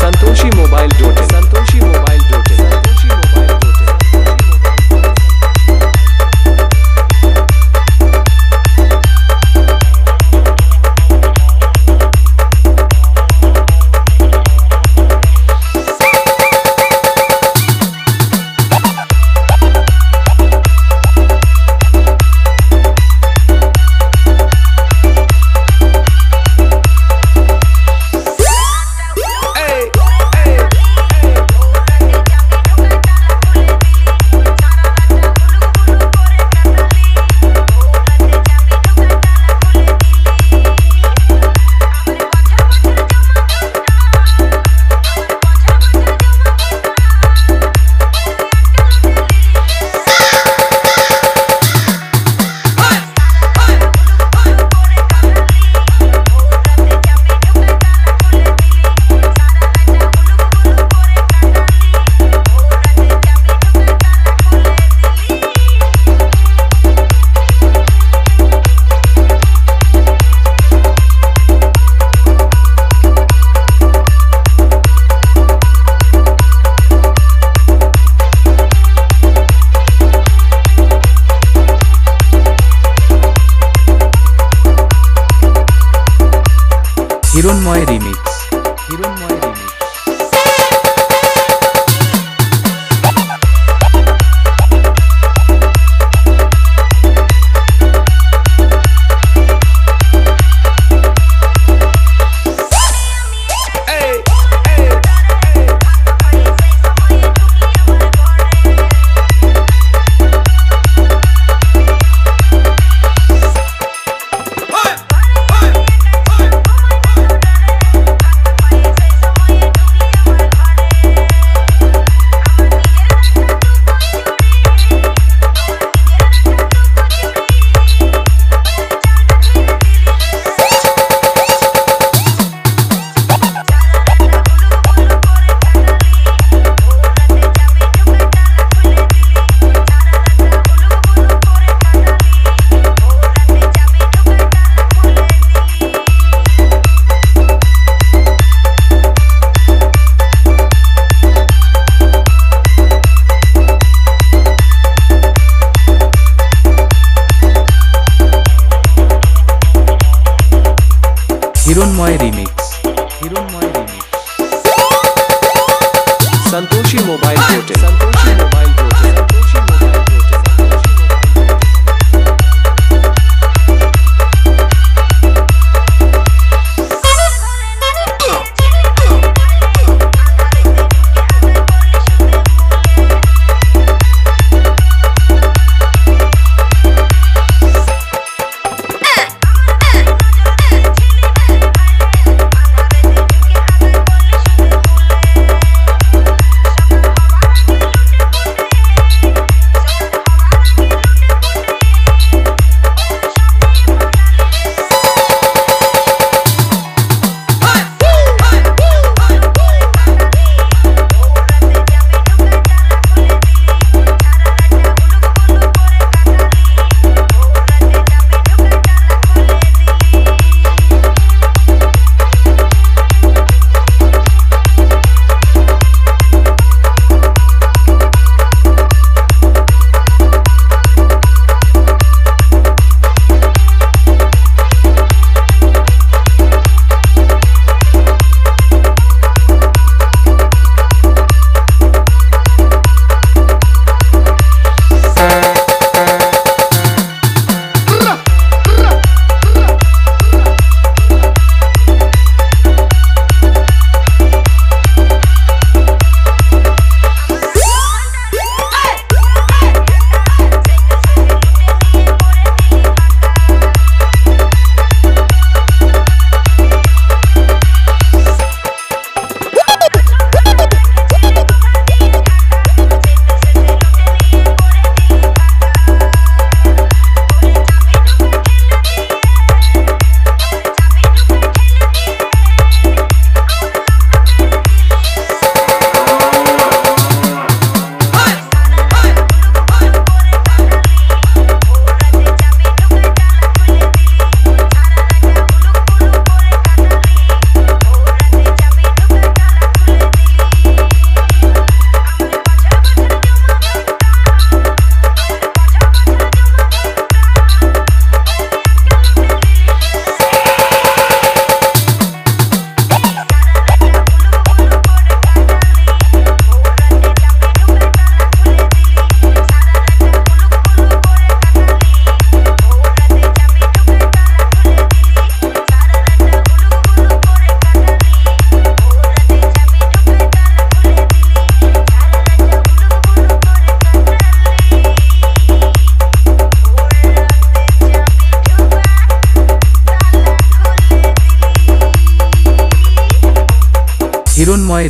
Santoshi mobile dot Santoshi mobile dot Kirunmoy Remix. Kirunmoy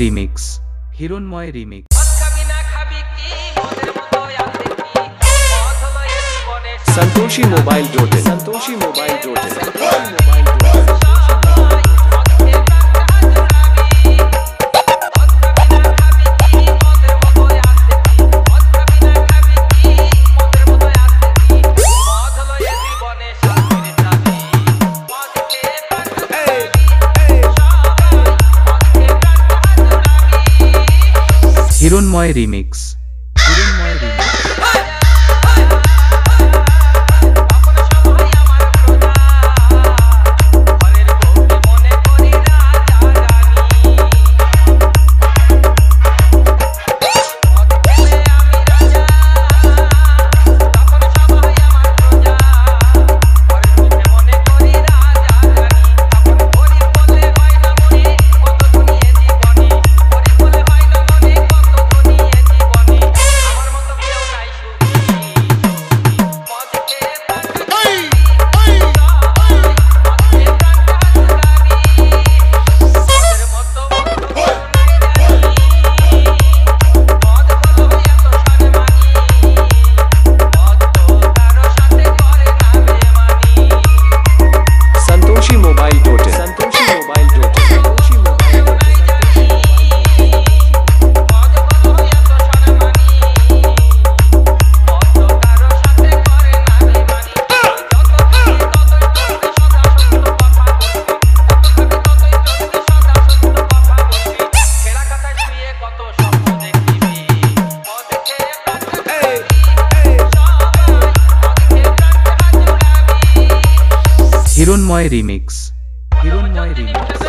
remix Hiranmoy remix Santoshi mobile Jote Santoshi mobile Jote Hiranmoy remix Hiranmoy remix Hiranmoy remix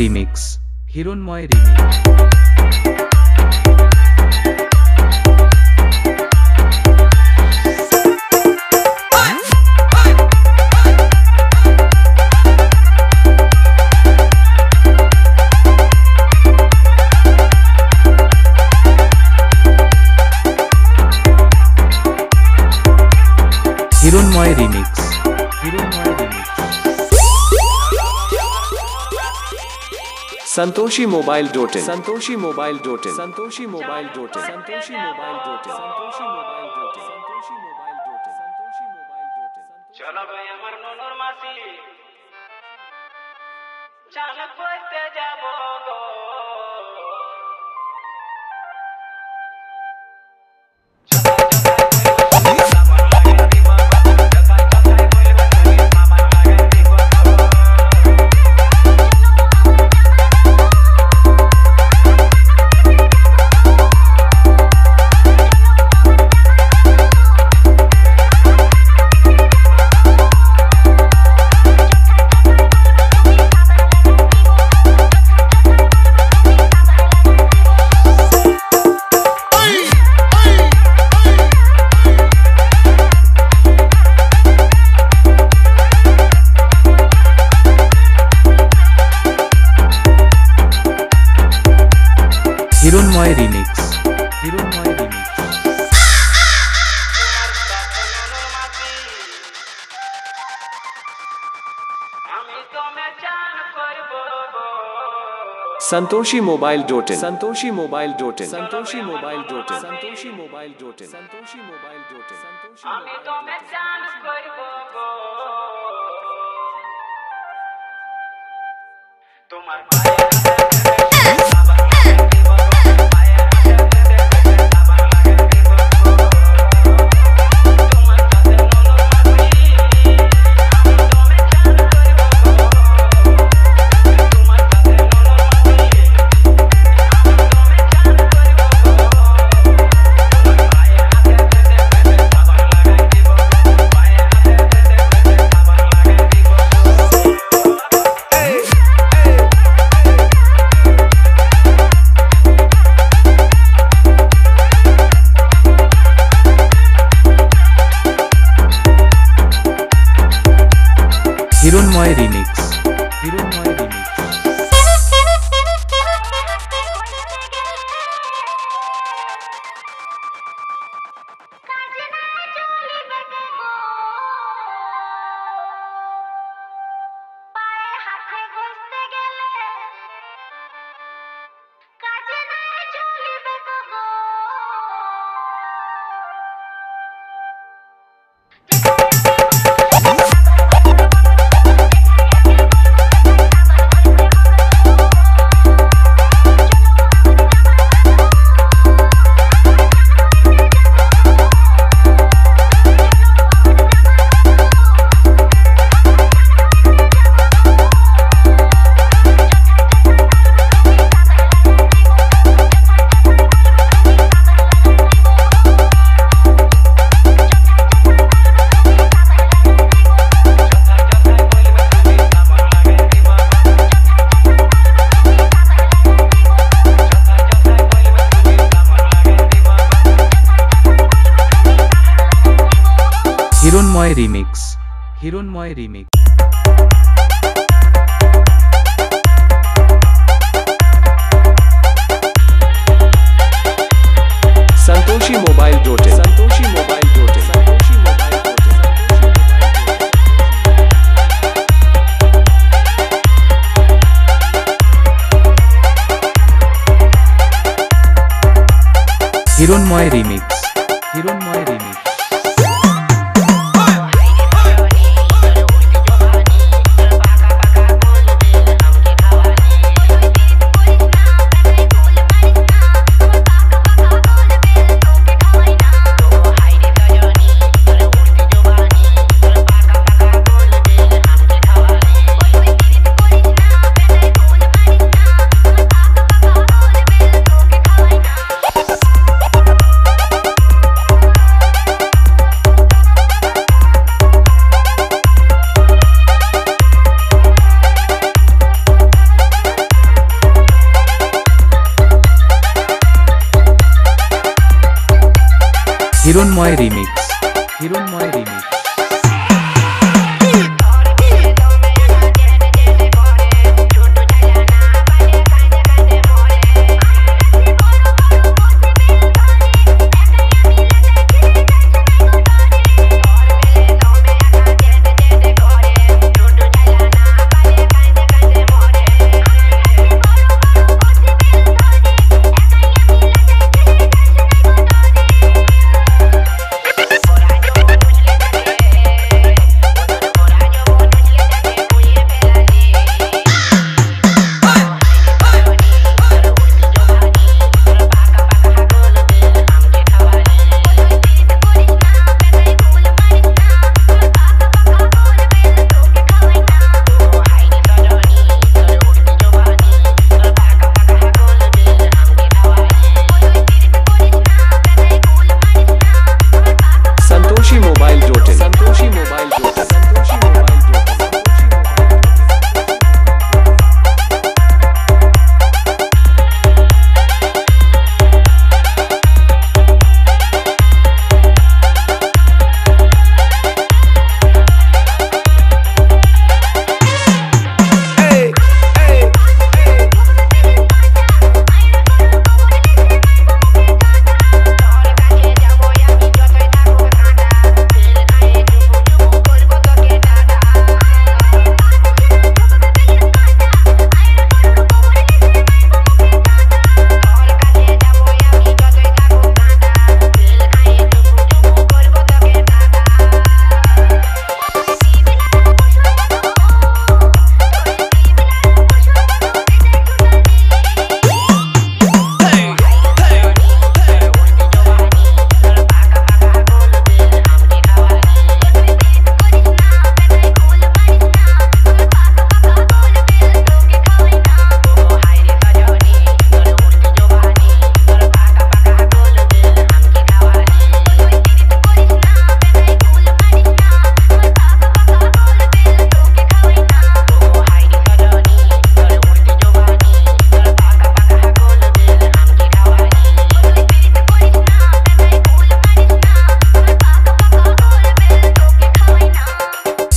remix. Hirun Moy remix. Hirun remix. Santoshi mobile डोटे Santoshi mobile डोटे Santoshi mobile डोटे Santoshi mobile डोटे Santoshi mobile Hiranmoy remix Santoshi mobile डोटे Santoshi mobile डोटे Santoshi mobile डोटे Santoshi mobile डोटे Santoshi mobile डोटे Santoshi remix Fighting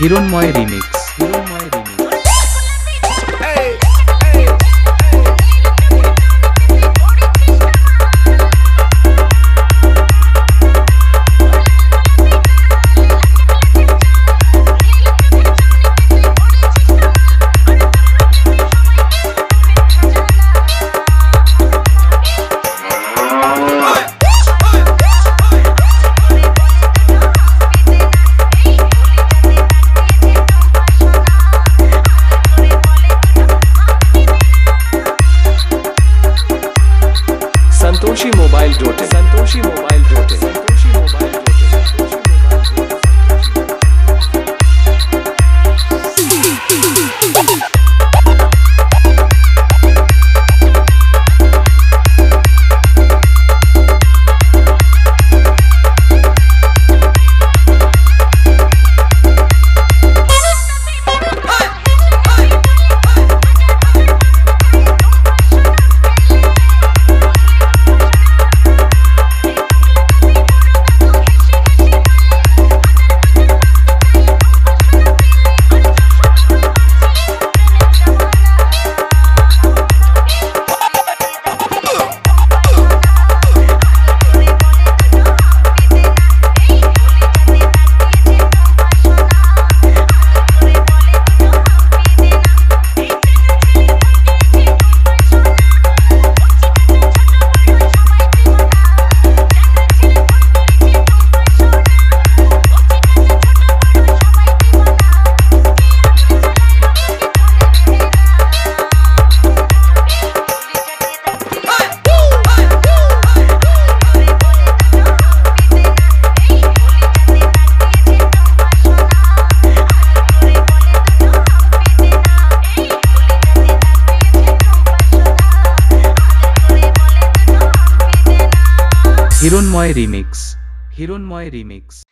Hiranmoy remake. Hiranmoy remix Hiranmoy remix.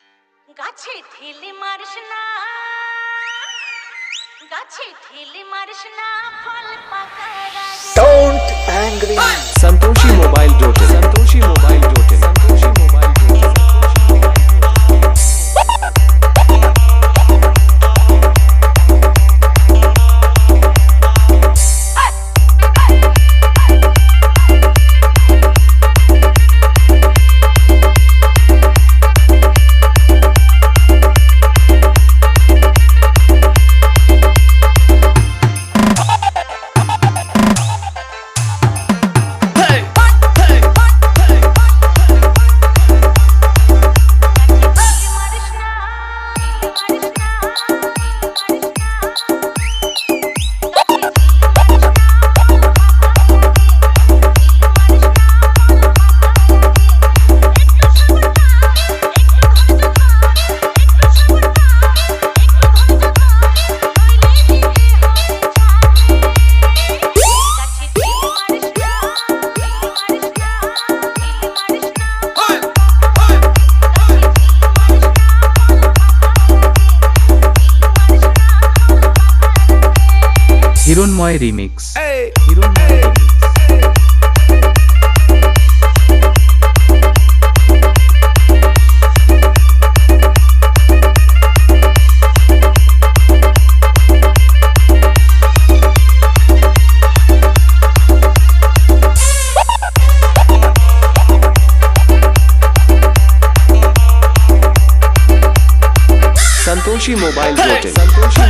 Hiranmoy remix Hiranmoy remix Santoshi mobile dot in Santoshi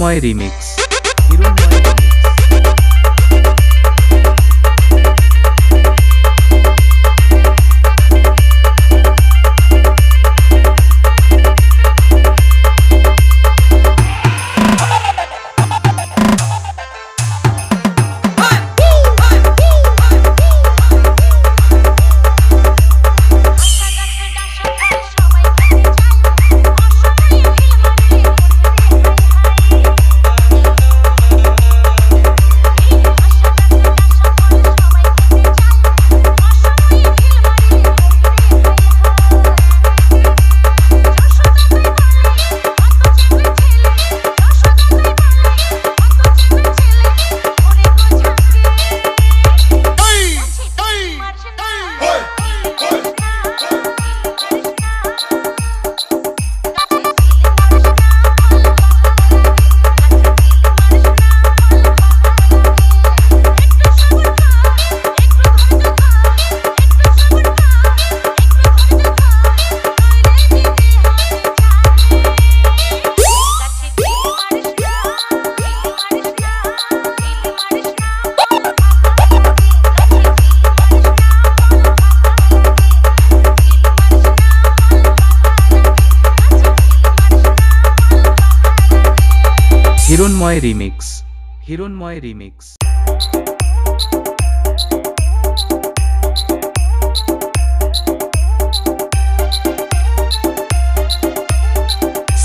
My Remix. Hiranmoy remix Hiranmoy remix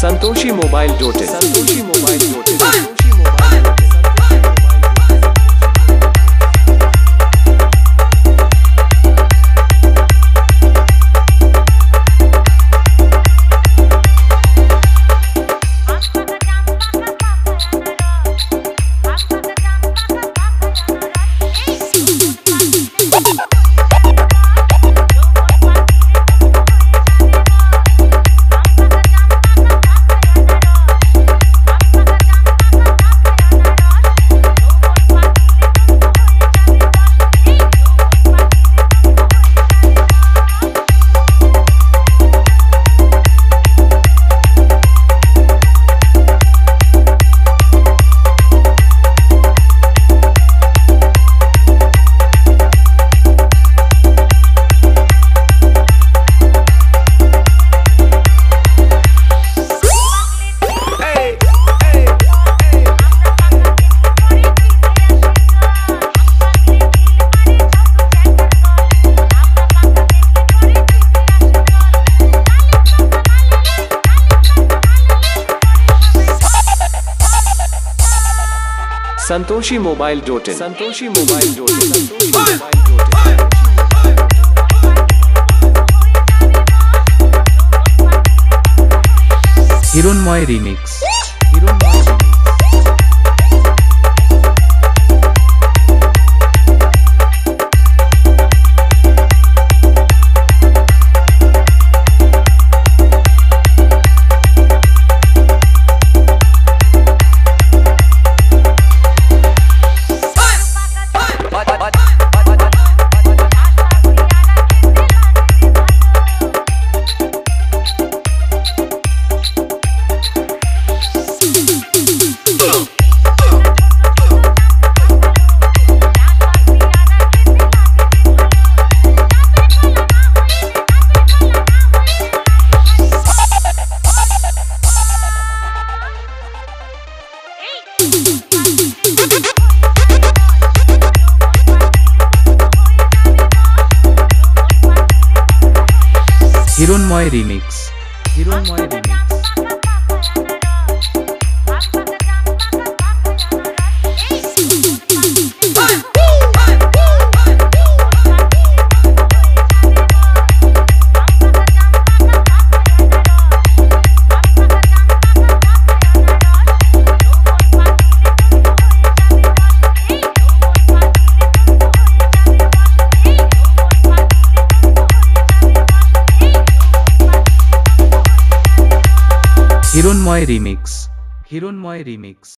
Santoshi mobile डोटे Santoshi mobile डोटे Santoshi mobile dot in Santoshi mobile dot in Santoshi mobile dot in Hiranmoy remix remix. Hiranmoy remix. Hiranmoy remix.